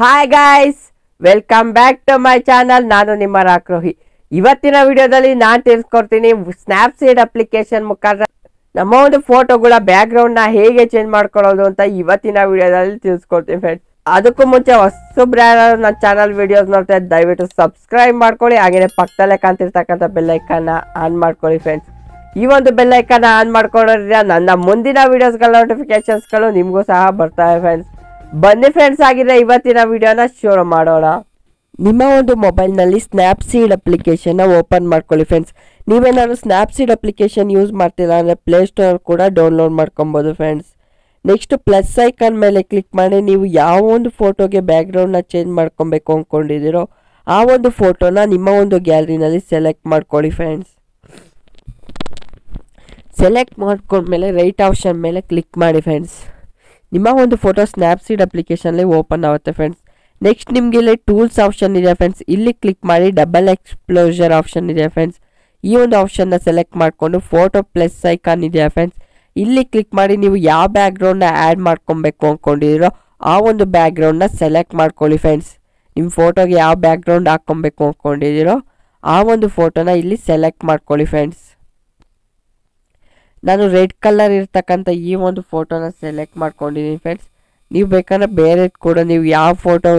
Hi guys welcome back to my channel ನಾನು ನಿಮ್ಮ ರಾಕ್ರೋಹಿ. ಇವತ್ತಿನ ವಿಡಿಯೋದಲ್ಲಿ ನಾನು ತಿಳಿಸ್ಕೊಡ್ತೀನಿ ಸ್ನ್ಯಾಪ್ಸೀಡ್ ಅಪ್ಲಿಕೇಶನ್ ಮುಖಾಂತರ ನಮ್ಮ ಒಂದು ಫೋಟೋಗಳ ಬ್ಯಾಕ್ಗ್ರೌಂಡ್ನ ಹೇಗೆ ಚೇಂಜ್ ಮಾಡ್ಕೊಳ್ಳೋದು ಅಂತ ಇವತ್ತಿನ ವಿಡಿಯೋದಲ್ಲಿ ತಿಳಿಸ್ಕೊಡ್ತೀನಿ ಫ್ರೆಂಡ್ಸ್ ಅದಕ್ಕೂ ಮುಂಚೆ ಹೊಸಬ್ರು ಯಾರು ನನ್ನ ಚಾನಲ್ ವಿಡಿಯೋಸ್ ನೋಡ್ತಾ ದಯವಿಟ್ಟು ಸಬ್ಸ್ಕ್ರೈಬ್ ಮಾಡ್ಕೊಳ್ಳಿ. ಹಾಗೆಯೇ ಪಕ್ಕದಲ್ಲೇ ಕಾಣ್ತಿರ್ತಕ್ಕಂಥ ಬೆಲ್ಲೈಕನ್ನ ಆನ್ ಮಾಡ್ಕೊಳ್ಳಿ ಫ್ರೆಂಡ್ಸ್ ಈ ಒಂದು ಬೆಲ್ಲೈಕನ್ನ ಆನ್ ಮಾಡ್ಕೊಳ್ಳೋದ್ರಿಂದ ನನ್ನ ಮುಂದಿನ ವಿಡಿಯೋಸ್ಗಳ ನೋಟಿಫಿಕೇಶನ್ಸ್ಗಳು ನಿಮಗೂ ಸಹ ಬರ್ತವೆ ಫ್ರೆಂಡ್ಸ್ ಬನ್ನಿ ಫ್ರೆಂಡ್ಸ್ ಆಗಿದ್ರೆ ಇವತ್ತಿನ ವಿಡಿಯೋನ ಶುರು ಮಾಡೋಣ. ನಿಮ್ಮ ಒಂದು ಮೊಬೈಲ್ನಲ್ಲಿ ಸ್ನ್ಯಾಪ್ಸೀಡ್ ಅಪ್ಲಿಕೇಶನ್ನ ಓಪನ್ ಮಾಡ್ಕೊಳ್ಳಿ ಫ್ರೆಂಡ್ಸ್ ನೀವೇನಾದ್ರು ಸ್ನ್ಯಾಪ್ಸೀಡ್ ಅಪ್ಲಿಕೇಶನ್ ಯೂಸ್ ಮಾಡ್ತಿಲ್ಲ ಅಂದರೆ ಪ್ಲೇಸ್ಟೋರ್ ಕೂಡ ಡೌನ್ಲೋಡ್ ಮಾಡ್ಕೊಬೋದು ಫ್ರೆಂಡ್ಸ್ ನೆಕ್ಸ್ಟ್ ಪ್ಲಸ್ ಐಕಾನ್ ಮೇಲೆ ಕ್ಲಿಕ್ ಮಾಡಿ ನೀವು ಯಾವ ಒಂದು ಫೋಟೋಗೆ ಬ್ಯಾಕ್ಗ್ರೌಂಡ್ನ ಚೇಂಜ್ ಮಾಡ್ಕೊಬೇಕು ಅಂದ್ಕೊಂಡಿದ್ದೀರೋ ಆ ಒಂದು ಫೋಟೋನ ನಿಮ್ಮ ಒಂದು ಗ್ಯಾಲರಿನಲ್ಲಿ ಸೆಲೆಕ್ಟ್ ಮಾಡ್ಕೊಳ್ಳಿ ಫ್ರೆಂಡ್ಸ್ ಸೆಲೆಕ್ಟ್ ಮಾಡ್ಕೊಂಡ್ಮೇಲೆ ರೈಟ್ ಆಪ್ಷನ್ ಮೇಲೆ ಕ್ಲಿಕ್ ಮಾಡಿ ಫ್ರೆಂಡ್ಸ್ ನಿಮ್ಮ ಒಂದು ಫೋಟೋ ಸ್ನ್ಯಾಪ್ಸೀಡ್ ಅಪ್ಲಿಕೇಶನಲ್ಲಿ ಓಪನ್ ಆಗುತ್ತೆ ಫ್ರೆಂಡ್ಸ್ ನೆಕ್ಸ್ಟ್ ನಿಮಗೆ ಇಲ್ಲಿ ಟೂಲ್ಸ್ ಆಪ್ಷನ್ ಇದೆ ಫ್ರೆಂಡ್ಸ್ ಇಲ್ಲಿ ಕ್ಲಿಕ್ ಮಾಡಿ ಡಬಲ್ ಎಕ್ಸ್ಪ್ಲೋಜರ್ ಆಪ್ಷನ್ ಇದೆ ಫ್ರೆಂಡ್ಸ್ ಈ ಒಂದು ಆಪ್ಷನ್ನ ಸೆಲೆಕ್ಟ್ ಮಾಡಿಕೊಂಡು ಫೋಟೋ ಪ್ಲಸ್ ಐಕಾನ್ ಇದೆಯಾ ಫ್ರೆಂಡ್ಸ್ ಇಲ್ಲಿ ಕ್ಲಿಕ್ ಮಾಡಿ ನೀವು ಯಾವ ಬ್ಯಾಕ್ಗ್ರೌಂಡ್ನ ಆ್ಯಡ್ ಮಾಡ್ಕೊಬೇಕು ಅಂದ್ಕೊಂಡಿದ್ದೀರೋ ಆ ಒಂದು ಬ್ಯಾಕ್ಗ್ರೌಂಡ್ನ ಸೆಲೆಕ್ಟ್ ಮಾಡ್ಕೊಳ್ಳಿ ಫ್ರೆಂಡ್ಸ್ ನಿಮ್ಮ ಫೋಟೋಗೆ ಯಾವ ಬ್ಯಾಕ್ಗ್ರೌಂಡ್ ಹಾಕ್ಕೊಬೇಕು ಅಂದ್ಕೊಂಡಿದ್ದೀರೋ ಆ ಒಂದು ಫೋಟೋನ ಇಲ್ಲಿ ಸೆಲೆಕ್ಟ್ ಮಾಡ್ಕೊಳ್ಳಿ ಫ್ರೆಂಡ್ಸ್ ನಾನು ರೆಡ್ ಕಲರ್ ಇರ್ತಕ್ಕಂಥ ಈ ಒಂದು ಫೋಟೋನ ಸೆಲೆಕ್ಟ್ ಮಾಡ್ಕೊಂಡಿದ್ದೀನಿ ಫ್ರೆಂಡ್ಸ್ ನೀವು ಬೇಕಾದ್ರೆ ಬೇರೆ ಕೂಡ ನೀವು ಯಾವ ಫೋಟೋ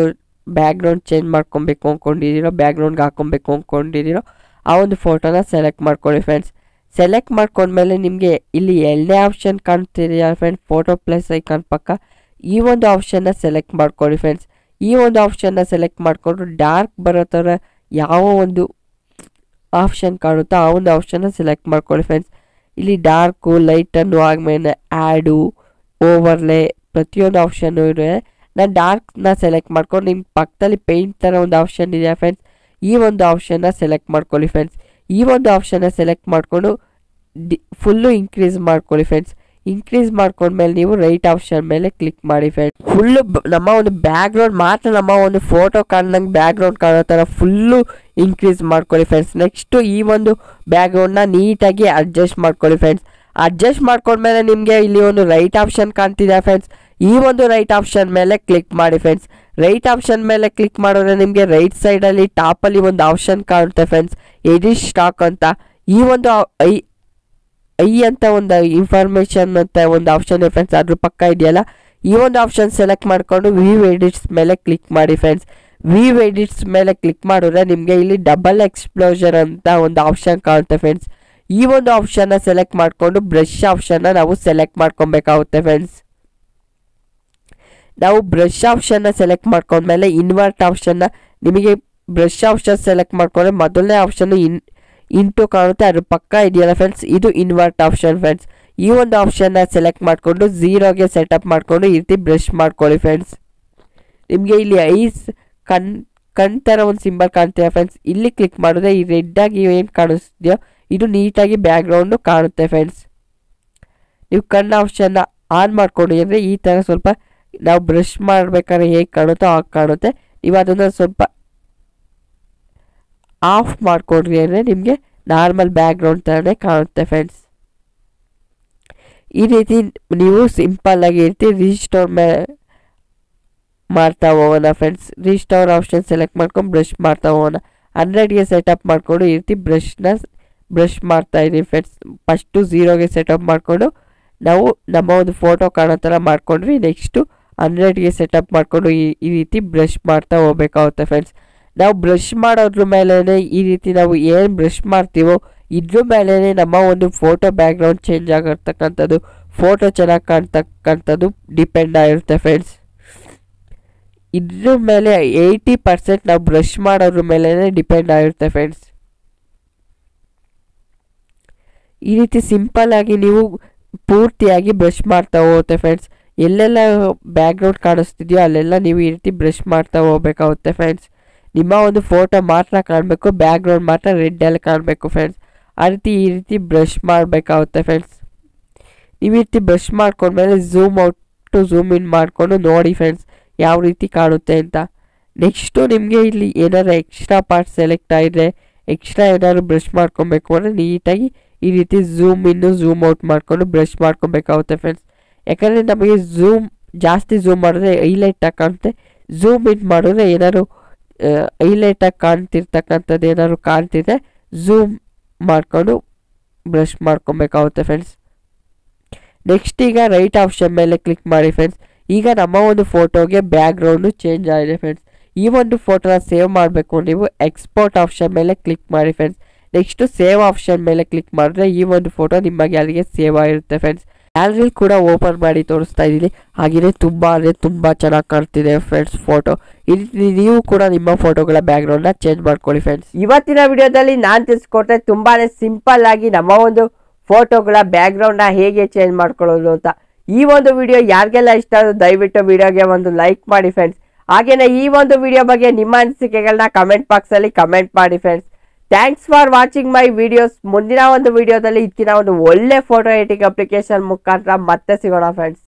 ಬ್ಯಾಕ್ಗ್ರೌಂಡ್ ಚೇಂಜ್ ಮಾಡ್ಕೊಬೇಕು ಅಂದ್ಕೊಂಡಿದ್ದೀರೋ ಬ್ಯಾಕ್ಗ್ರೌಂಡ್ಗೆ ಹಾಕೊಬೇಕು ಅಂದ್ಕೊಂಡಿದ್ದೀರೋ ಆ ಒಂದು ಫೋಟೋನ ಸೆಲೆಕ್ಟ್ ಮಾಡ್ಕೊಳ್ಳಿ ಫ್ರೆಂಡ್ಸ್ ಸೆಲೆಕ್ಟ್ ಮಾಡ್ಕೊಂಡ್ಮೇಲೆ ನಿಮಗೆ ಇಲ್ಲಿ ಎರಡನೇ ಆಪ್ಷನ್ ಕಾಣ್ತಿದೆಯಾ ಫ್ರೆಂಡ್ ಫೋಟೋ ಪ್ಲಸ್ ಐಕಾನ್ ಪಕ್ಕ. ಈ ಒಂದು ಆಪ್ಷನ್ನ ಸೆಲೆಕ್ಟ್ ಮಾಡ್ಕೊಳ್ಳಿ ಫ್ರೆಂಡ್ಸ್ ಈ ಒಂದು ಆಪ್ಷನ್ನ ಸೆಲೆಕ್ಟ್ ಮಾಡಿಕೊಂಡು ಡಾರ್ಕ್ ಬರೋ ಥರ ಯಾವ ಒಂದು ಆಪ್ಷನ್ ಕಾಣುತ್ತೋ ಆ ಒಂದು ಆಪ್ಷನ್ನ ಸೆಲೆಕ್ಟ್ ಮಾಡ್ಕೊಳ್ಳಿ ಫ್ರೆಂಡ್ಸ್ ಇಲ್ಲಿ ಡಾರ್ಕು, ಲೈಟನ್ನು ಆದ್ಮೇಲೆ ಆ್ಯಡು ಓವರ್ಲೆ ಪ್ರತಿಯೊಂದು ಆಪ್ಷನ್ನು ಇದೆ. ನಾನು ಡಾರ್ಕ್ನ ಸೆಲೆಕ್ಟ್ ಮಾಡ್ಕೊಂಡು ನಿಮ್ಮ ಪಕ್ಕದಲ್ಲಿ ಪೇಂಟ್ ಥರ ಒಂದು ಆಪ್ಷನ್ ಇದೆ ಫ್ರೆಂಡ್ಸ್. ಈ ಒಂದು ಆಪ್ಷನ್ನ ಸೆಲೆಕ್ಟ್ ಮಾಡ್ಕೊಳ್ಳಿ ಫ್ರೆಂಡ್ಸ್. ಈ ಒಂದು ಆಪ್ಷನ್ನ ಸೆಲೆಕ್ಟ್ ಮಾಡಿಕೊಂಡು ಡಿ, ಫುಲ್ಲು ಇನ್ಕ್ರೀಸ್ ಮಾಡ್ಕೊಳ್ಳಿ ಫ್ರೆಂಡ್ಸ್. ಇನ್ಕ್ರೀಸ್ ಮಾಡ್ಕೊಂಡ್ಮೇಲೆ ನೀವು ರೈಟ್ ಆಪ್ಷನ್ ಮೇಲೆ ಕ್ಲಿಕ್ ಮಾಡಿ ಫ್ರೆಂಡ್ ಫುಲ್ಲು ನಮ್ಮ ಒಂದು ಬ್ಯಾಕ್ಗ್ರೌಂಡ್ ಮಾತ್ರ ನಮ್ಮ ಒಂದು ಫೋಟೋ ಕಾಣ್ದಂಗೆ ಬ್ಯಾಕ್ಗ್ರೌಂಡ್ ಕಾಣೋ ಥರ ಫುಲ್ಲು ಇನ್ಕ್ರೀಸ್ ಮಾಡ್ಕೊಳ್ಳಿ ಫ್ರೆಂಡ್ಸ್ ನೆಕ್ಸ್ಟು ಈ ಒಂದು ಬ್ಯಾಕ್ಗ್ರೌಂಡ್ನ ನೀಟಾಗಿ ಅಡ್ಜಸ್ಟ್ ಮಾಡ್ಕೊಳ್ಳಿ ಫ್ರೆಂಡ್ಸ್ ಅಡ್ಜಸ್ಟ್ ಮಾಡ್ಕೊಂಡ್ಮೇಲೆ ನಿಮಗೆ ಇಲ್ಲಿ ಒಂದು ರೈಟ್ ಆಪ್ಷನ್ ಕಾಣ್ತಿದೆ ಫ್ರೆಂಡ್ಸ್ ಈ ಒಂದು ರೈಟ್ ಆಪ್ಷನ್ ಮೇಲೆ ಕ್ಲಿಕ್ ಮಾಡಿ ಫ್ರೆಂಡ್ಸ್ ರೈಟ್ ಆಪ್ಷನ್ ಮೇಲೆ ಕ್ಲಿಕ್ ಮಾಡಿದ್ರೆ ನಿಮಗೆ ರೈಟ್ ಸೈಡಲ್ಲಿ ಟಾಪಲ್ಲಿ ಒಂದು ಆಪ್ಷನ್ ಕಾಣುತ್ತೆ ಫ್ರೆಂಡ್ಸ್ ಎಡಿಟ್ ಸ್ಟಾಕ್ ಅಂತ. ಈ ಒಂದು ಐ ಐ ಅಂತ ಒಂದು ಇನ್ಫಾರ್ಮೇಷನ್ ಅಂತ ಒಂದು ಆಪ್ಷನ್ ಇದೆ ಫ್ರೆಂಡ್ಸ್ ಅದ್ರ ಪಕ್ಕ ಇದೆಯಲ್ಲ? ಈ ಒಂದು ಆಪ್ಷನ್ ಸೆಲೆಕ್ಟ್ ಮಾಡಿಕೊಂಡು ವ್ಯೂ ಎಡಿಟ್ಸ್ ಮೇಲೆ ಕ್ಲಿಕ್ ಮಾಡಿ ಫ್ರೆಂಡ್ಸ್ ವಿ ಎಡಿಟ್ಸ್ ಮೇಲೆ ಕ್ಲಿಕ್ ಮಾಡಿದ್ರೆ ನಿಮಗೆ ಇಲ್ಲಿ ಡಬಲ್ ಎಕ್ಸ್ಪ್ಲೋಜರ್ ಅಂತ ಒಂದು ಆಪ್ಷನ್ ಕಾಣುತ್ತೆ ಫ್ರೆಂಡ್ಸ್ ಈ ಒಂದು ಆಪ್ಷನ್ನ ಸೆಲೆಕ್ಟ್ ಮಾಡಿಕೊಂಡು ಬ್ರಷ್ ಆಪ್ಷನ್ನ ನಾವು ಸೆಲೆಕ್ಟ್ ಮಾಡ್ಕೊಬೇಕಾಗುತ್ತೆ ಫ್ರೆಂಡ್ಸ್ ನಾವು ಬ್ರಷ್ ಆಪ್ಷನ್ನ ಸೆಲೆಕ್ಟ್ ಮಾಡ್ಕೊಂಡ್ಮೇಲೆ ಇನ್ವರ್ಟ್ ಆಪ್ಷನ್ನ ನಿಮಗೆ ಬ್ರಷ್ ಆಪ್ಷನ್ ಸೆಲೆಕ್ಟ್ ಮಾಡಿಕೊಂಡ್ರೆ ಮೊದಲನೇ ಆಪ್ಷನ್ನು ಇನ್ ಇಂಟು ಕಾಣುತ್ತೆ. ಅದ್ರ ಪಕ್ಕ ಇದೆಯಲ್ಲ ಫ್ರೆಂಡ್ಸ್ ಇದು ಇನ್ವರ್ಟ್ ಆಪ್ಷನ್ ಫ್ರೆಂಡ್ಸ್ ಈ ಒಂದು ಆಪ್ಷನ್ನ ಸೆಲೆಕ್ಟ್ ಮಾಡಿಕೊಂಡು ಝೀರೋಗೆ ಸೆಟಪ್ ಮಾಡಿಕೊಂಡು ಈ ರೀತಿ ಬ್ರಷ್ ಮಾಡ್ಕೊಳ್ಳಿ ಫ್ರೆಂಡ್ಸ್ ನಿಮಗೆ ಇಲ್ಲಿ ಐಸ್ ಕಣ್ ಕಣ್ ಥರ ಒಂದು ಸಿಂಬಲ್ ಕಾಣ್ತೀರಾ ಫ್ರೆಂಡ್ಸ್ ಇಲ್ಲಿ ಕ್ಲಿಕ್ ಮಾಡಿದ್ರೆ ಈ ರೆಡ್ ಆಗಿ ಏನು ಕಾಣಿಸ್ತಿದೆಯೋ, ಇದು ನೀಟಾಗಿ ಬ್ಯಾಕ್ಗ್ರೌಂಡು ಕಾಣುತ್ತೆ ಫ್ರೆಂಡ್ಸ್ ನೀವು ಕಣ್ಣ ಆಪ್ಷನ್ನ ಆನ್ ಮಾಡ್ಕೊಂಡು ಅಂದರೆ ಈ ಥರ ಸ್ವಲ್ಪ ನಾವು ಬ್ರಷ್ ಮಾಡಬೇಕಾದ್ರೆ ಹೇಗೆ ಕಾಣುತ್ತೋ ಹಾಗೆ ಕಾಣುತ್ತೆ. ನೀವು ಅದನ್ನು ಸ್ವಲ್ಪ ಆಫ್ ಮಾಡ್ಕೊಂಡ್ರಿ ಅಂದರೆ ನಿಮಗೆ ನಾರ್ಮಲ್ ಬ್ಯಾಕ್ಗ್ರೌಂಡ್ ಥರನೇ ಕಾಣುತ್ತೆ ಫ್ರೆಂಡ್ಸ್ ಈ ರೀತಿ ನೀವು ಸಿಂಪಲ್ಲಾಗಿ ಇರ್ತೀವಿ ರಿಜಿಸ್ಟೋರ್ ಮೇ, ಮಾಡ್ತಾ ಹೋಗೋಣ ಫ್ರೆಂಡ್ಸ್ ರಿಜಿಸ್ಟೋರ್ ಆಪ್ಷನ್ ಸೆಲೆಕ್ಟ್ ಮಾಡ್ಕೊಂಡು ಬ್ರಷ್ ಮಾಡ್ತಾ ಹೋಗೋಣ. ಹಂಡ್ರೆಡ್ಗೆ ಸೆಟಪ್ ಮಾಡಿಕೊಂಡು ಈ ರೀತಿ ಬ್ರಷ್ನ ಬ್ರಷ್ ಮಾಡ್ತಾ ಇದ್ದೀವಿ ಫ್ರೆಂಡ್ಸ್ ಫಸ್ಟು ಝೀರೋಗೆ ಸೆಟಪ್ ಮಾಡಿಕೊಂಡು ನಾವು ನಮ್ಮ ಒಂದು ಫೋಟೋ ಕಾಣೋ ಥರ ಮಾಡ್ಕೊಂಡ್ವಿ. ನೆಕ್ಸ್ಟು ಹಂಡ್ರೆಡ್ಗೆ ಸೆಟಪ್ ಮಾಡಿಕೊಂಡು ಈ ಈ ರೀತಿ ಬ್ರಷ್ ಮಾಡ್ತಾ ಹೋಗ್ಬೇಕಾಗುತ್ತೆ ಫ್ರೆಂಡ್ಸ್ ನಾವು ಬ್ರಷ್ ಮಾಡೋದ್ರ ಮೇಲೆ ಈ ರೀತಿ ನಾವು ಏನು ಬ್ರಷ್ ಮಾಡ್ತೀವೋ ಇದ್ರ ಮೇಲೆ ನಮ್ಮ ಒಂದು ಫೋಟೋ ಬ್ಯಾಕ್ಗ್ರೌಂಡ್ ಚೇಂಜ್ ಆಗಿರ್ತಕ್ಕಂಥದ್ದು. ಫೋಟೋ ಚೆನ್ನಾಗಿ ಕಾಣ್ತಕ್ಕಂಥದ್ದು ಡಿಪೆಂಡ್ ಆಗಿರುತ್ತೆ ಫ್ರೆಂಡ್ಸ್ ಇದ್ರ ಮೇಲೆ ಏಯ್ಟಿ ಪರ್ಸೆಂಟ್ ನಾವು ಬ್ರಷ್ ಮಾಡೋದ್ರ ಮೇಲೆ ಡಿಪೆಂಡ್ ಆಗಿರುತ್ತೆ ಫ್ರೆಂಡ್ಸ್ ಈ ರೀತಿ ಸಿಂಪಲ್ ಆಗಿ ನೀವು ಪೂರ್ತಿಯಾಗಿ ಬ್ರಷ್ ಮಾಡ್ತಾ ಹೋಗುತ್ತೆ ಫ್ರೆಂಡ್ಸ್ ಎಲ್ಲೆಲ್ಲ ಬ್ಯಾಕ್ಗ್ರೌಂಡ್ ಕಾಣಿಸ್ತಿದೆಯೋ ಅಲ್ಲೆಲ್ಲ ನೀವು ಈ ರೀತಿ ಬ್ರಷ್ ಮಾಡ್ತಾ ಹೋಗ್ಬೇಕಾಗುತ್ತೆ ಫ್ರೆಂಡ್ಸ್ ನಿಮ್ಮ ಒಂದು ಫೋಟೋ ಮಾತ್ರ ಕಾಣಬೇಕು ಬ್ಯಾಕ್ಗ್ರೌಂಡ್ ಮಾತ್ರ ರೆಡ್ಡಲ್ಲಿ ಕಾಣಬೇಕು ಫ್ರೆಂಡ್ಸ್ ಆ ರೀತಿ, ಈ ರೀತಿ ಬ್ರಷ್ ಮಾಡಬೇಕಾಗುತ್ತೆ ಫ್ರೆಂಡ್ಸ್ ನೀವು ಈ ರೀತಿ ಬ್ರಷ್ ಮಾಡ್ಕೊಂಡ್ಮೇಲೆ ಝೂಮ್ ಔಟು ಝೂಮ್ ಇನ್ ಮಾಡಿಕೊಂಡು ನೋಡಿ ಫ್ರೆಂಡ್ಸ್ ಯಾವ ರೀತಿ ಕಾಣುತ್ತೆ ಅಂತ. ನೆಕ್ಸ್ಟು ನಿಮಗೆ ಇಲ್ಲಿ ಏನಾದ್ರು ಎಕ್ಸ್ಟ್ರಾ ಪಾರ್ಟ್ ಸೆಲೆಕ್ಟ್ ಆಗಿದ್ರೆ ಎಕ್ಸ್ಟ್ರಾ ಏನಾದ್ರು ಬ್ರಷ್ ಮಾಡ್ಕೊಬೇಕು ಅಂದರೆ ನೀಟಾಗಿ ಈ ರೀತಿ ಝೂಮ್ ಇನ್ನು ಝೂಮ್ ಔಟ್ ಮಾಡಿಕೊಂಡು ಬ್ರಷ್ ಮಾಡ್ಕೊಬೇಕಾಗುತ್ತೆ ಫ್ರೆಂಡ್ಸ್ ಯಾಕಂದರೆ ನಮಗೆ ಝೂಮ್ ಜಾಸ್ತಿ ಝೂಮ್ ಮಾಡಿದ್ರೆ ಹೈಲೈಟ್ ಕಾಣುತ್ತೆ. ಝೂಮ್ ಇನ್ ಮಾಡಿದ್ರೆ ಏನಾದ್ರು ಹೈಲೈಟಾಗಿ ಕಾಣ್ತಿರ್ತಕ್ಕಂಥದ್ದು ಏನಾದ್ರು ಕಾಣ್ತಿದೆ ಝೂಮ್ ಮಾಡಿಕೊಂಡು ಬ್ರಷ್ ಮಾಡ್ಕೊಬೇಕಾಗುತ್ತೆ ಫ್ರೆಂಡ್ಸ್ ನೆಕ್ಸ್ಟ್ ಈಗ ರೈಟ್ ಆಪ್ಷನ್ ಮೇಲೆ ಕ್ಲಿಕ್ ಮಾಡಿ ಫ್ರೆಂಡ್ಸ್ ಈಗ ನಮ್ಮ ಒಂದು ಫೋಟೋಗೆ ಬ್ಯಾಕ್ಗ್ರೌಂಡು ಚೇಂಜ್ ಆಗಿದೆ ಫ್ರೆಂಡ್ಸ್ ಈ ಒಂದು ಫೋಟೋನ ಸೇವ್ ಮಾಡಬೇಕು. ನೀವು ಎಕ್ಸ್ಪೋರ್ಟ್ ಆಪ್ಷನ್ ಮೇಲೆ ಕ್ಲಿಕ್ ಮಾಡಿ ಫ್ರೆಂಡ್ಸ್ ನೆಕ್ಸ್ಟು ಸೇವ್ ಆಪ್ಷನ್ ಮೇಲೆ ಕ್ಲಿಕ್ ಮಾಡಿದ್ರೆ ಈ ಒಂದು ಫೋಟೋ ನಿಮಗೆ ಅಲ್ಲಿಗೆ ಸೇವ್ ಆಗಿರುತ್ತೆ ಫ್ರೆಂಡ್ಸ್ ಗ್ಯಾಲರಿ ಕೂಡ ಓಪನ್ ಮಾಡಿ ತೋರಿಸ್ತಾ ಇದ್ದೀನಿ. ಹಾಗೆಯೇ ತುಂಬ ಅಂದರೆ ತುಂಬ ಚೆನ್ನಾಗಿ ಕಾಣ್ತಿದೆ ಫ್ರೆಂಡ್ಸ್ ಫೋಟೋ ರೀತಿ ನೀವು ಕೂಡ ನಿಮ್ಮ ಫೋಟೋಗಳ ಬ್ಯಾಕ್ಗ್ರೌಂಡ್ನ ಚೇಂಜ್ ಮಾಡ್ಕೊಳ್ಳಿ ಫ್ರೆಂಡ್ಸ್ ಇವತ್ತಿನ ವಿಡಿಯೋದಲ್ಲಿ ನಾನು ತಿಳಿಸ್ಕೊಡ್ತೇನೆ ತುಂಬಾ ಸಿಂಪಲ್ ಆಗಿ ನಮ್ಮ ಒಂದು ಫೋಟೋಗಳ ಬ್ಯಾಕ್ಗ್ರೌಂಡ್ನ ಹೇಗೆ ಚೇಂಜ್ ಮಾಡ್ಕೊಳ್ಳೋದು ಅಂತ. ಈ ಒಂದು ವಿಡಿಯೋ ಯಾರಿಗೆಲ್ಲ ಇಷ್ಟ ಆದರೂ ದಯವಿಟ್ಟು ವಿಡಿಯೋಗೆ ಒಂದು ಲೈಕ್ ಮಾಡಿ ಫ್ರೆಂಡ್ಸ್ ಹಾಗೆಯೇ ಈ ಒಂದು ವಿಡಿಯೋ ಬಗ್ಗೆ ನಿಮ್ಮ ಅನಿಸಿಕೆಗಳನ್ನ ಕಮೆಂಟ್ ಬಾಕ್ಸಲ್ಲಿ ಕಮೆಂಟ್ ಮಾಡಿ friends thanks for watching my videos ಮುಂದಿನ ಒಂದು ವಿಡಿಯೋದಲ್ಲಿ ಇದಕ್ಕಿನ ಒಂದು ಒಳ್ಳೆ ಫೋಟೋ ಎಡಿಟಿಂಗ್ ಅಪ್ಲಿಕೇಶನ್ ಮುಖಾಂತರ ಮತ್ತೆ ಸಿಗೋಣ ಫ್ರೆಂಡ್ಸ್